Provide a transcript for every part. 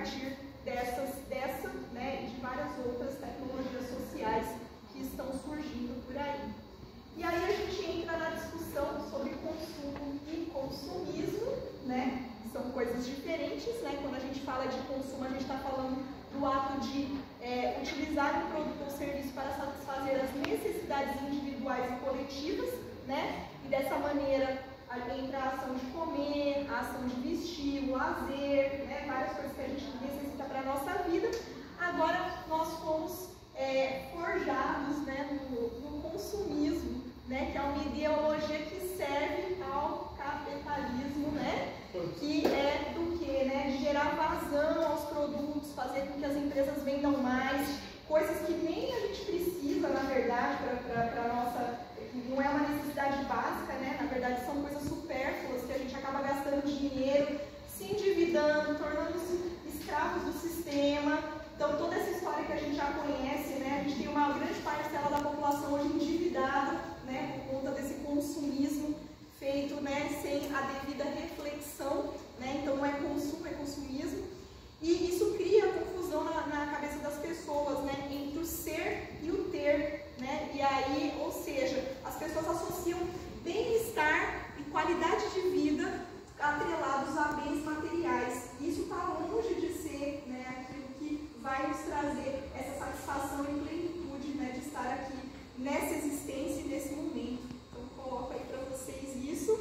partir dessas, dessa né, e de várias outras tecnologias sociais que estão surgindo por aí. E aí a gente entra na discussão sobre consumo e consumismo, né? São coisas diferentes, né? Quando a gente fala de consumo, a gente está falando do ato de é, utilizar um produto ou serviço para satisfazer as necessidades individuais e coletivas, né? E dessa maneira entra a ação de comer, a ação de vestir, o lazer, né? várias coisas que a gente necessita para a nossa vida. Agora nós fomos é, forjados né, no, no consumismo, né, que é uma ideologia que serve ao capitalismo, né, que é do que? Né, de gerar vazão aos produtos, fazer com que as empresas vendam mais, coisas que nem a gente precisa, na verdade, para a nossa. Não é uma necessidade básica, né? Na verdade, são coisas supérfluas que a gente acaba gastando dinheiro, se endividando, tornando-se escravos do sistema. Então, toda essa história que a gente já conhece, né? A gente tem uma grande parcela da população hoje endividada, né? Por conta desse consumismo feito, né? Sem a devida reflexão, né? Então, não é consumo, é consumismo. E isso cria confusão na, na, cabeça das pessoas, né? Entre o ser e o ter, né? E aí, ou seja, as pessoas associam bem-estar e qualidade de vida atrelados a bens materiais. Isso está longe de ser né, aquilo que vai nos trazer essa satisfação e plenitude né, de estar aqui nessa existência e nesse momento. Então, coloco aí para vocês isso.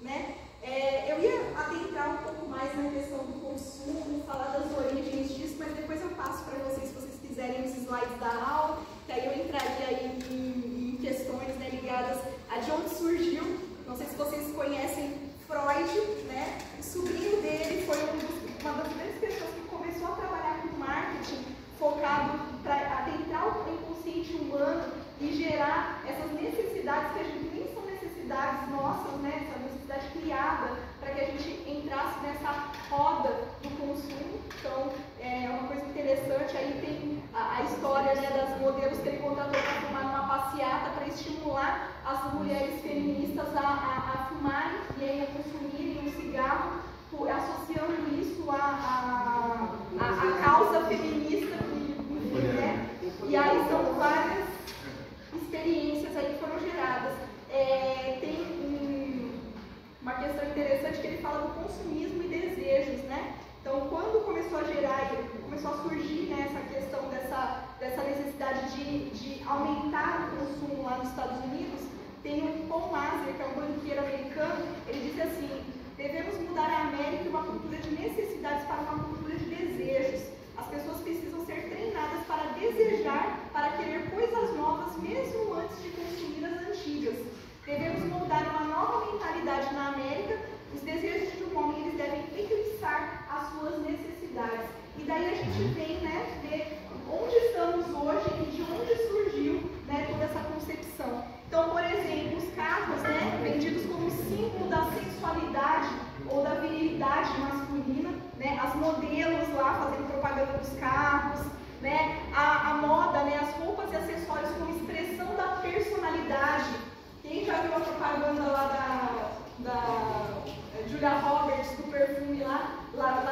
Né? É, eu ia adentrar um pouco mais na questão do consumo, falar das origens disso, mas depois eu passo para vocês, se vocês quiserem, os slides da aula, que aí eu entraria aí em, em questões né, ligadas a de onde surgiu. Não sei se vocês conhecem Freud, né? O sobrinho dele foi um dos, uma das grandes pessoas que começou a trabalhar com marketing focado para adentrar o inconsciente humano e gerar essas necessidades que a gente nem são necessidades nossas, né? Essa necessidade criada para que a gente entrasse nessa roda do consumo. Então, é uma coisa interessante. Aí tem a, a história né, das modelos que ele contratou para fumar numa passeata para estimular as mulheres feministas a, a, a fumarem e aí a consumirem um cigarro, associando isso à a, a, a, causa feminista que? E aí são várias experiências aí que foram geradas. É, tem um, uma questão interessante que ele fala do consumismo e desejos, né? Então, quando começou a gerar, começou a surgir né, essa questão dessa, dessa aumentar o consumo lá nos Estados Unidos, tem o Paul Maser, que é um banqueiro americano, ele diz assim, devemos mudar a América de uma cultura de necessidades para uma cultura de desejos. As pessoas precisam ser treinadas para desejar, para querer coisas novas, mesmo antes de consumir as antigas. Devemos mudar uma nova mentalidade na América. Os desejos de um homem eles devem eclipsar as suas necessidades. E daí a gente uhum. vem né, ver onde estamos hoje e de onde surgiu né, toda essa concepção. Então, por exemplo, os carros né, vendidos como símbolo da sexualidade ou da virilidade masculina, né, as modelos lá fazendo propaganda dos carros, né, a, a moda, né, as roupas e acessórios como expressão da personalidade quem já viu a propaganda lá da, da é, Julia Roberts, do perfume lá, lá, lá,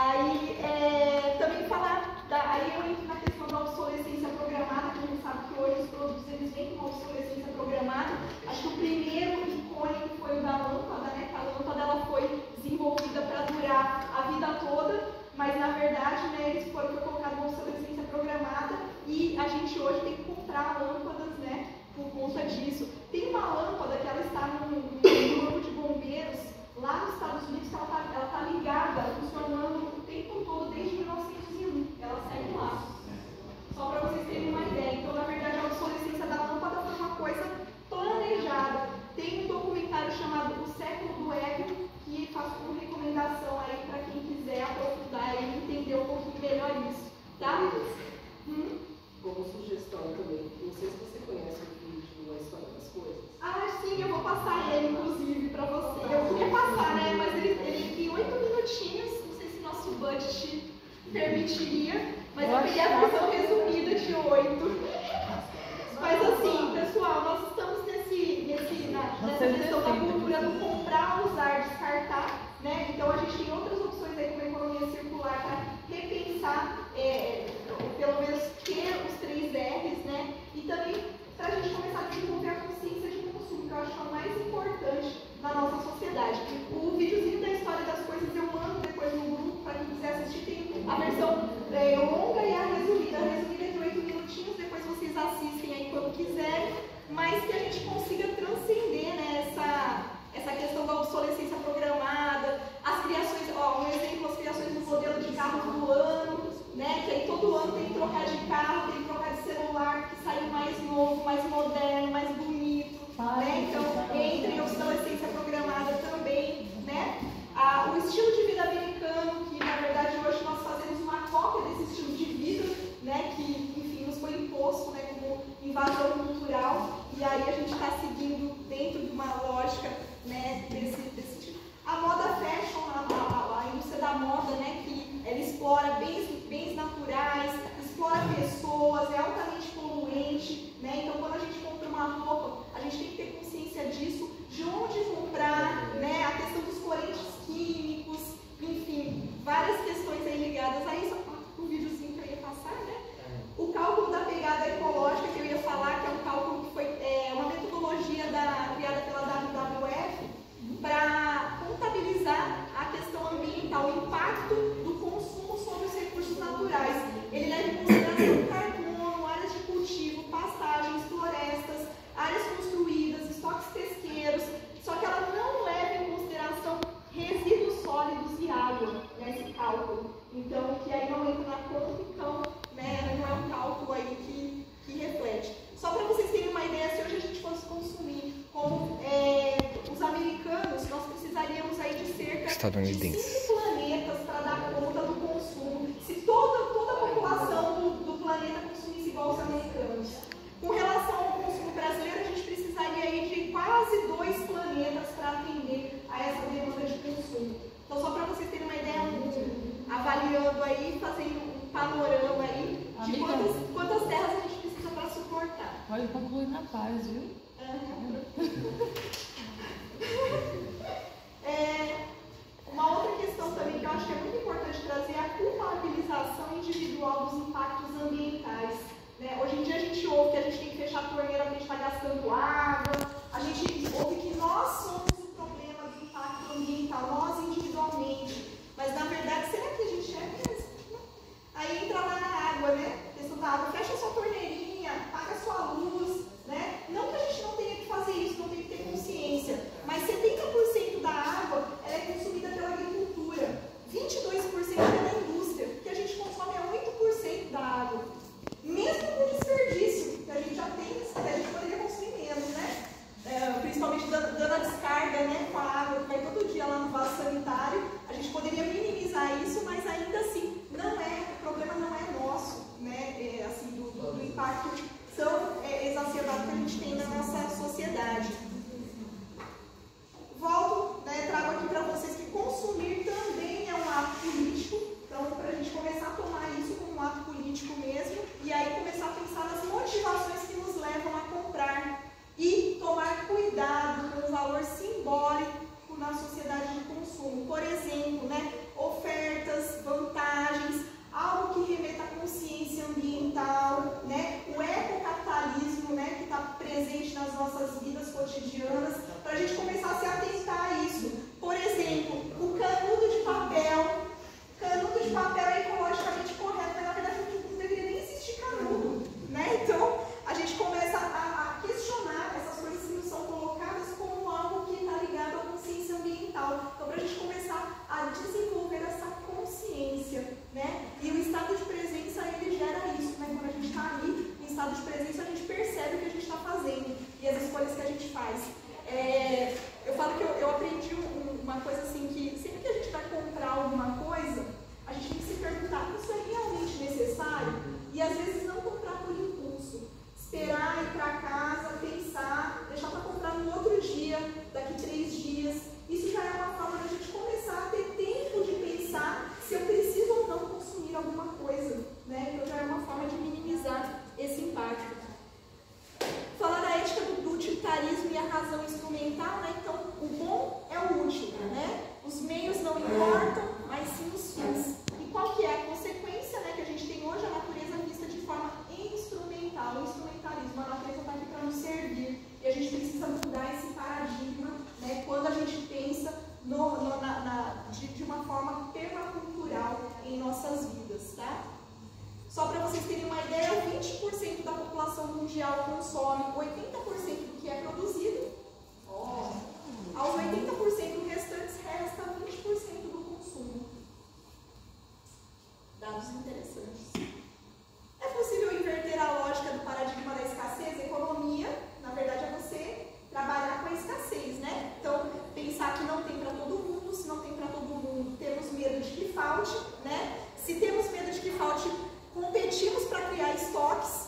Aí é, também falar, da, aí eu entro na questão da obsolescência programada, que a gente sabe que hoje os produtos eles vêm com obsolescência programada. Acho que o primeiro icônico foi o da lâmpada, né? A lâmpada ela foi desenvolvida para durar a vida toda, mas na verdade né, eles foram colocados com obsolescência programada e a gente hoje tem que comprar lâmpadas né, por conta disso. várias questões aí ligadas a isso, o videozinho que eu ia passar, né? É. O cálculo da pegada ecológica estadunidenses. planetas para dar conta do consumo, se toda, toda a população do, do planeta consumisse igual os americanos. Com relação ao consumo brasileiro, a gente precisaria aí de quase dois planetas para atender a essa demanda de consumo. Então, só para vocês terem uma ideia, avaliando aí, fazendo um panorama aí de quantas, quantas terras a gente precisa para suportar. Olha, conclui na paz, viu? Uhum. razão instrumental, né? Então, falte, né? Se temos medo de que falte, competimos para criar estoques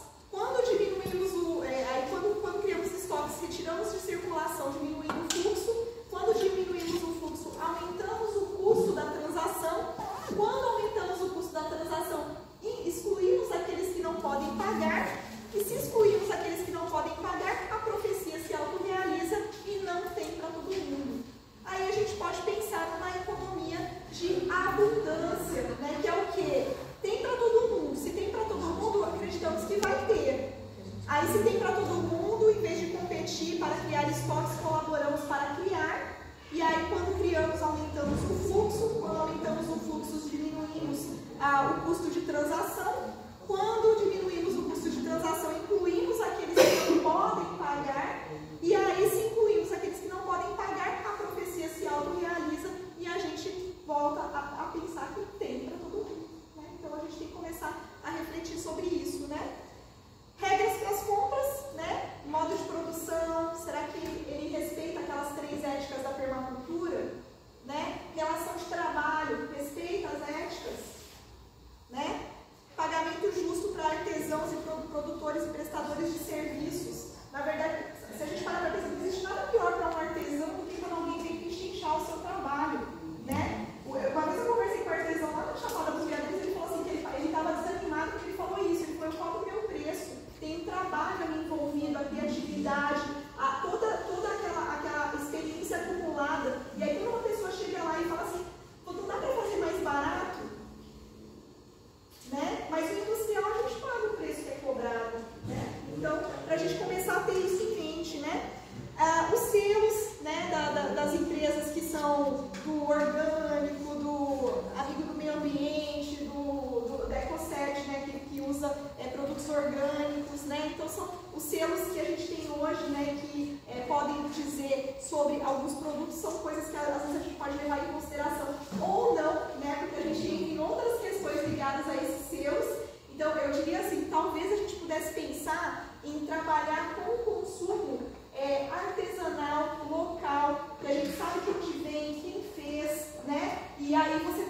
trabalhar com o consumo é, artesanal, local, que a gente sabe de onde vem, quem fez, né? E aí você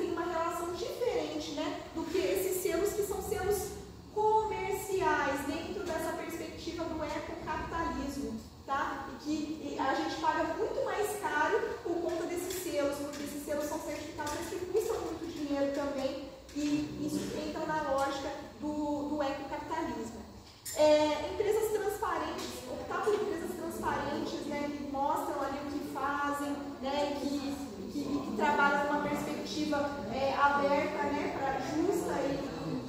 que trabalha com uma perspectiva é, aberta, né, para justa e,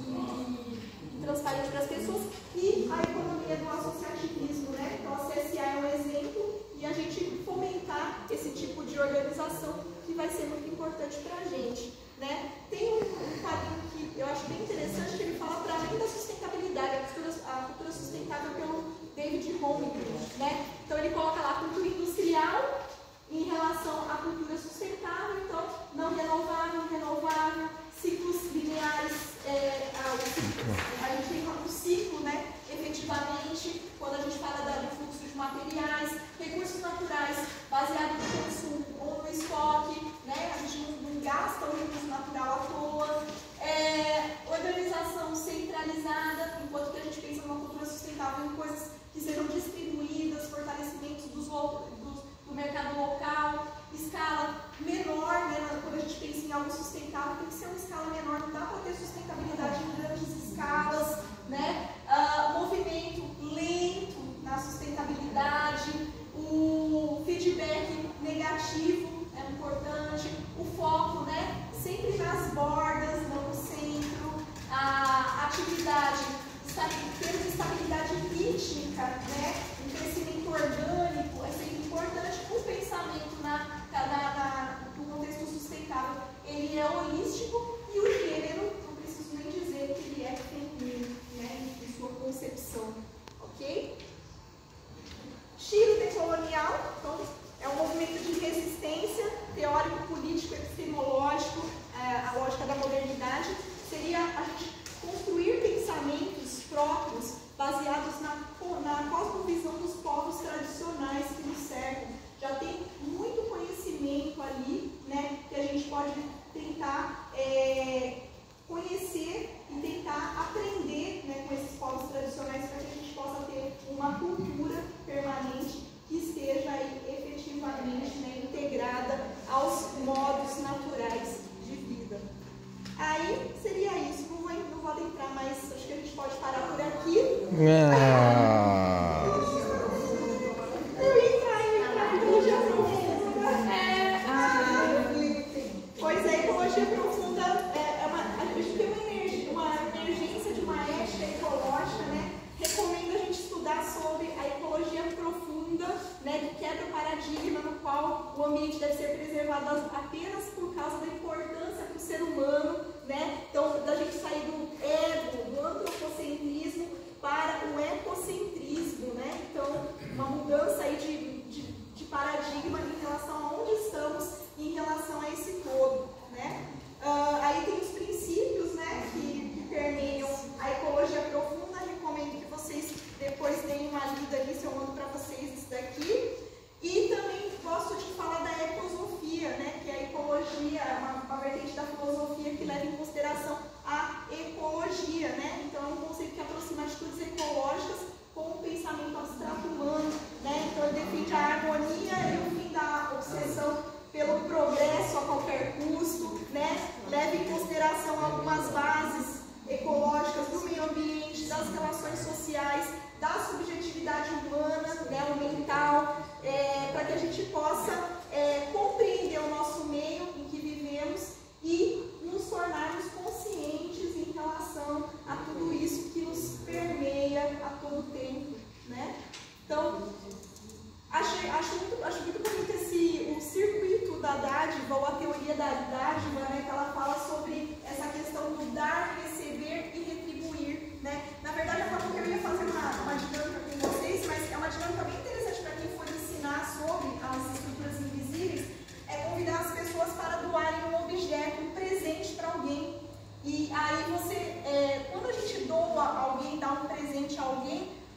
e, e transparente para as pessoas, e a economia do associativismo, né? Então a CSA é um exemplo e a gente fomentar esse tipo de organização que vai ser muito importante para a gente. Né? Tem um, um quadrinho que eu acho bem interessante que ele fala para além da sustentabilidade, a cultura, a cultura sustentável pelo é David Holmgren, né? Então ele coloca lá a cultura industrial em relação à cultura baseado no consumo ou no estoque, né? a gente não, não gasta o recurso natural à toa. É, organização centralizada, enquanto que a gente pensa numa cultura sustentável em coisas que sejam distribuídas, fortalecimento dos, do, do mercado local, escala menor, né? apenas por causa da importância que o ser humano né,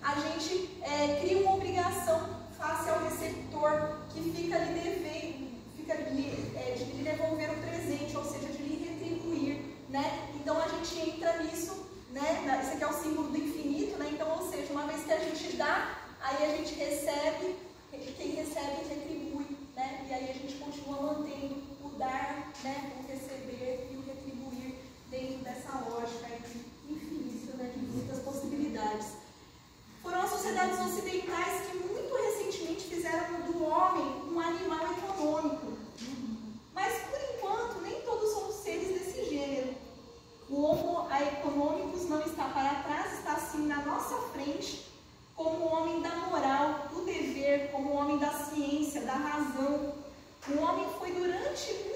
a gente é, cria um Parabéns como homem da moral, do dever, como homem da ciência, da razão. O homem foi durante muito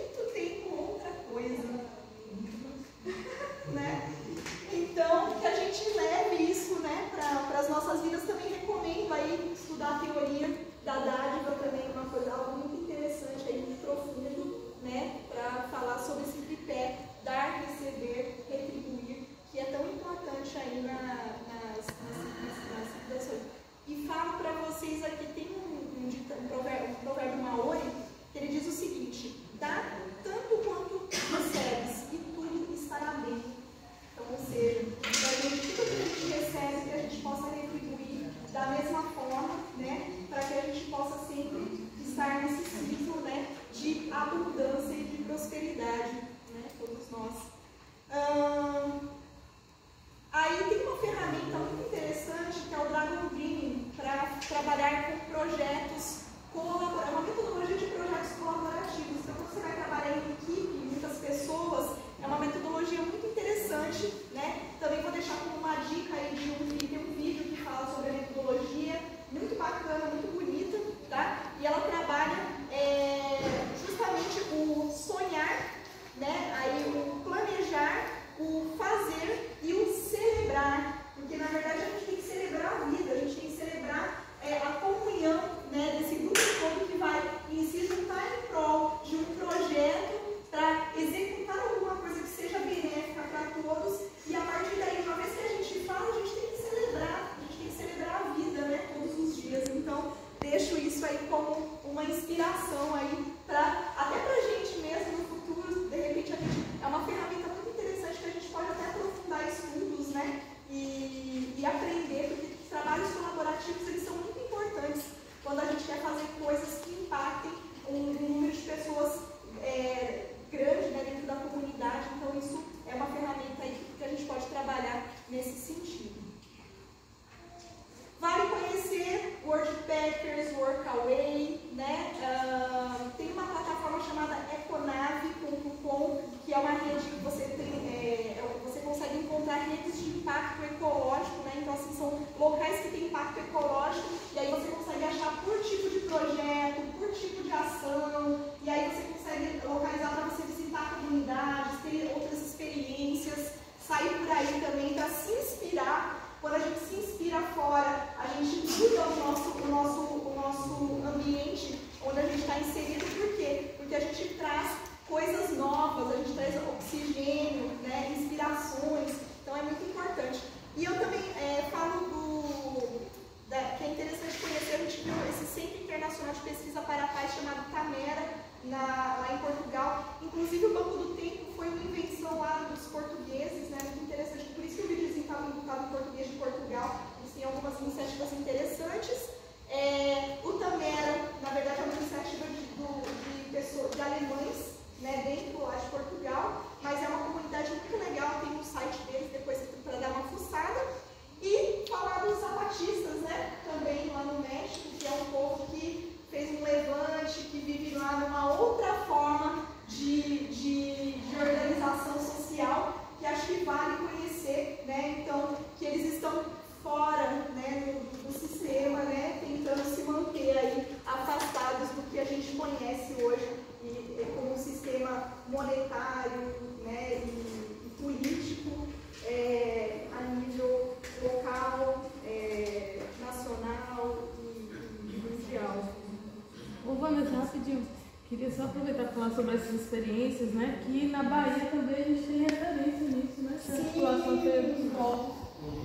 sobre essas experiências, né? Que na Bahia também a gente tem referência nisso, né? Sim. A situação dos povos,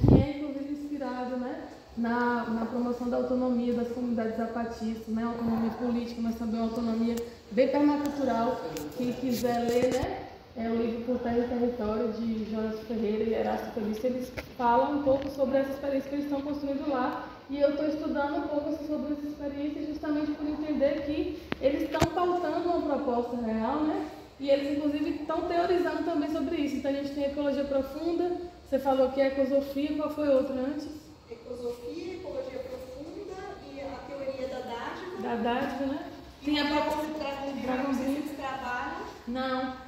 que é inclusive inspirado, né? na, na promoção da autonomia das comunidades zapatistas, né? autonomia política, mas também autonomia bem permacultural. Quem quiser ler, né? É o livro Por Terra e Território de Jonas Ferreira e Erasto Felício, eles falam um pouco sobre essa experiência que eles estão construindo lá. E eu estou estudando um pouco sobre essa experiência justamente por entender que eles estão pautando uma proposta real, né? E eles, inclusive, estão teorizando também sobre isso. Então, a gente tem ecologia profunda, você falou que é ecosofia, qual foi outra antes? Ecosofia, ecologia profunda e a teoria da dádiva. Da dádiva, né? Tem a dragãozinho que trabalha. Não.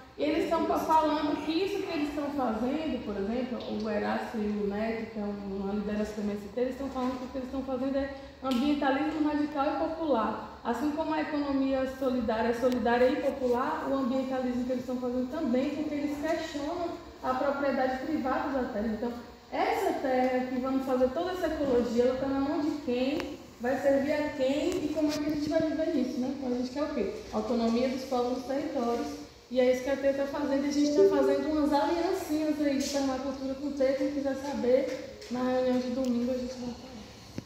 Estão falando que isso que eles estão fazendo, por exemplo, o Erasto e o Neto, que é uma liderança do MST, eles estão falando que o que eles estão fazendo é ambientalismo radical e popular. Assim como a economia solidária é solidária e popular, o ambientalismo que eles estão fazendo também, porque eles questionam a propriedade privada da terra. Então, essa terra que vamos fazer toda essa ecologia, ela está na mão de quem, vai servir a quem e como é que a gente vai viver nisso, né? Então a gente quer o quê? Autonomia dos povos dos territórios. E é isso que a T está fazendo. A gente está fazendo umas aliancinhas aí de permacultura com o T. Quem quiser saber, na reunião de domingo a gente vai falar.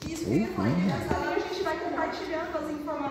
Isso eu ia falar, a gente vai compartilhando as informações.